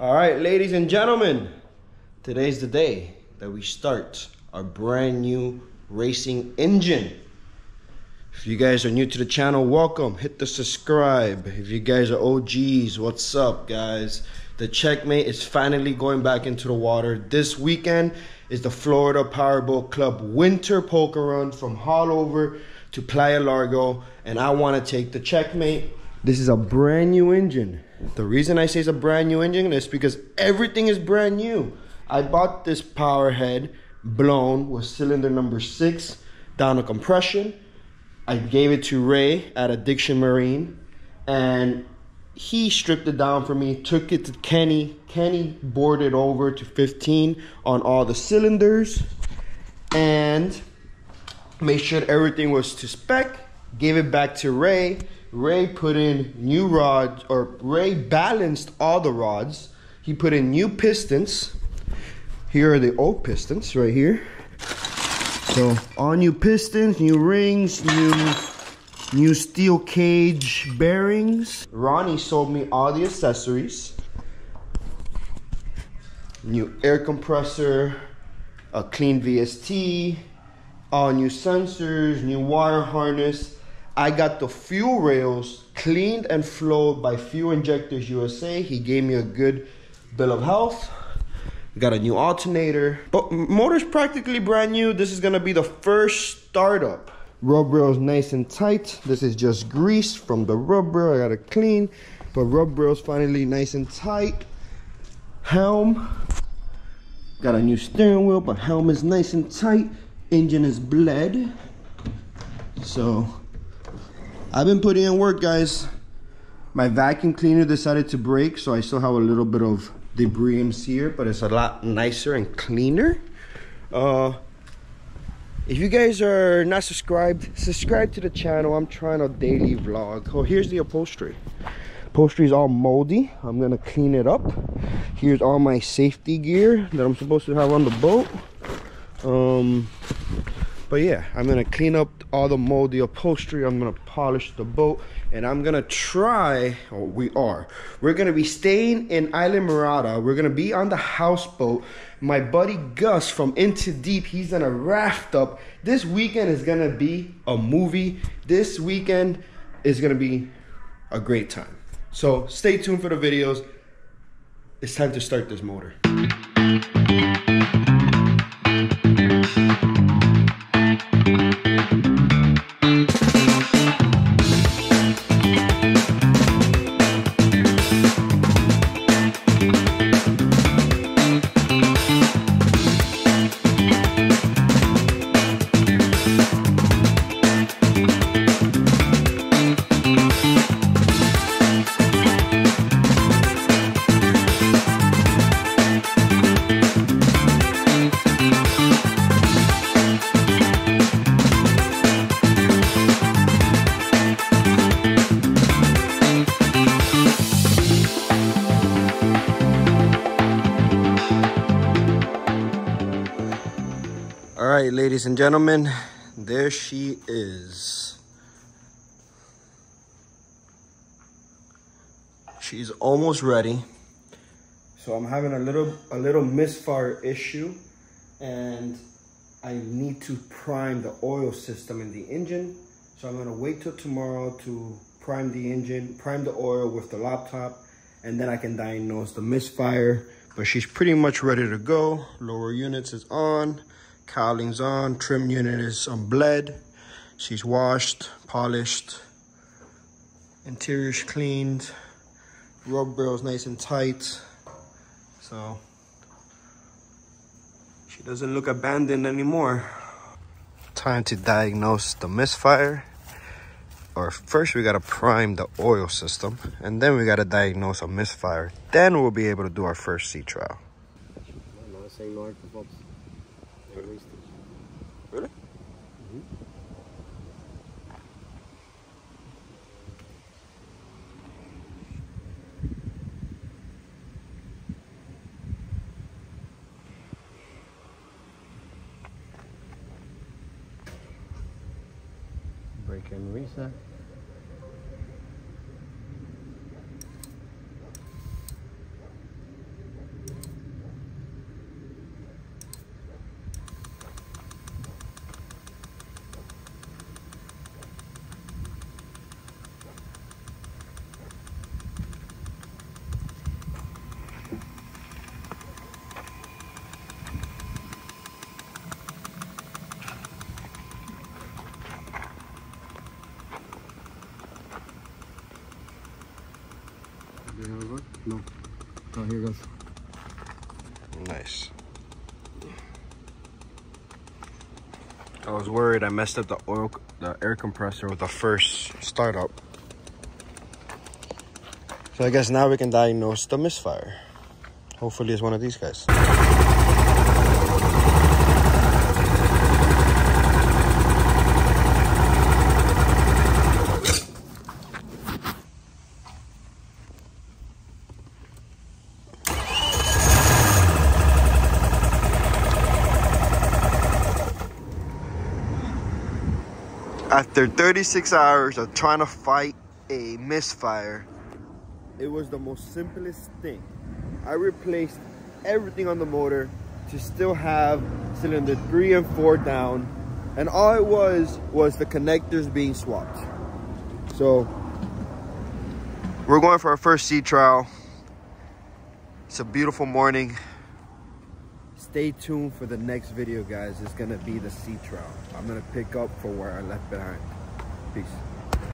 All right, ladies and gentlemen, today's the day that we start our brand new racing engine. If you guys are new to the channel, welcome. Hit the subscribe. If you guys are OGs, what's up, guys? The Checkmate is finally going back into the water. This weekend is the Florida Powerboat Club Winter Poker Run from Haulover to Playa Largo, and I want to take the Checkmate. This is a brand new engine. The reason I say it's a brand new engine is because everything is brand new. I bought this power head blown with cylinder number six down a compression. I gave it to Ray at Addiction Marine, and he stripped it down for me. Took it to Kenny. Kenny boarded over to 15 on all the cylinders, and made sure everything was to spec. Gave it back to Ray. Ray put in new rods, or Ray balanced all the rods. He put in new pistons. Here are the old pistons right here. So all new pistons, new rings, new new steel cage bearings. Ronnie sold me all the accessories. New air compressor, a clean VST, all new sensors, new wire harness. I got the fuel rails cleaned and flowed by Fuel Injectors USA. He gave me a good bill of health. Got a new alternator, but motor's practically brand new. This is gonna be the first startup. Rub rails nice and tight. This is just grease from the rub rail. I gotta clean, but rub rails finally nice and tight. Helm, got a new steering wheel, but helm is nice and tight. Engine is bled. So, I've been putting in work, guys. My vacuum cleaner decided to break, so I still have a little bit of debris in here, but it's a lot nicer and cleaner. Uh, if you guys are not subscribed, subscribe to the channel. I'm trying a daily vlog. Oh, here's the upholstery. Upholstery is all moldy. I'm gonna clean it up. Here's all my safety gear that I'm supposed to have on the boat. Um, but yeah, I'm gonna clean up all the mold the upholstery. I'm gonna polish the boat and I'm gonna try, or we are, we're gonna be staying in Islamorada. We're gonna be on the houseboat. My buddy Gus from Into Deep, he's gonna raft up. This weekend is gonna be a movie. This weekend is gonna be a great time. So stay tuned for the videos. It's time to start this motor. All right, ladies and gentlemen, there she is. She's almost ready. So I'm having a little a little misfire issue and I need to prime the oil system in the engine. So I'm gonna wait till tomorrow to prime the engine, prime the oil with the laptop, and then I can diagnose the misfire. But she's pretty much ready to go. Lower units is on. Cowling's on, trim unit is on bled. She's washed, polished, interior's cleaned, rub rails nice and tight. So she doesn't look abandoned anymore. Time to diagnose the misfire. Or first we gotta prime the oil system and then we gotta diagnose a misfire. Then we'll be able to do our first sea trial. Really? Break and reset. No. Oh, here goes. Nice. I was worried I messed up the oil, the air compressor with the first startup. So I guess now we can diagnose the misfire. Hopefully it's one of these guys. After 36 hours of trying to fight a misfire, it was the most simplest thing. I replaced everything on the motor to still have cylinder three and four down. And all it was, was the connectors being swapped. So we're going for our first sea trial. It's a beautiful morning. Stay tuned for the next video, guys. It's gonna be the sea trial. I'm gonna pick up for where I left behind. Peace.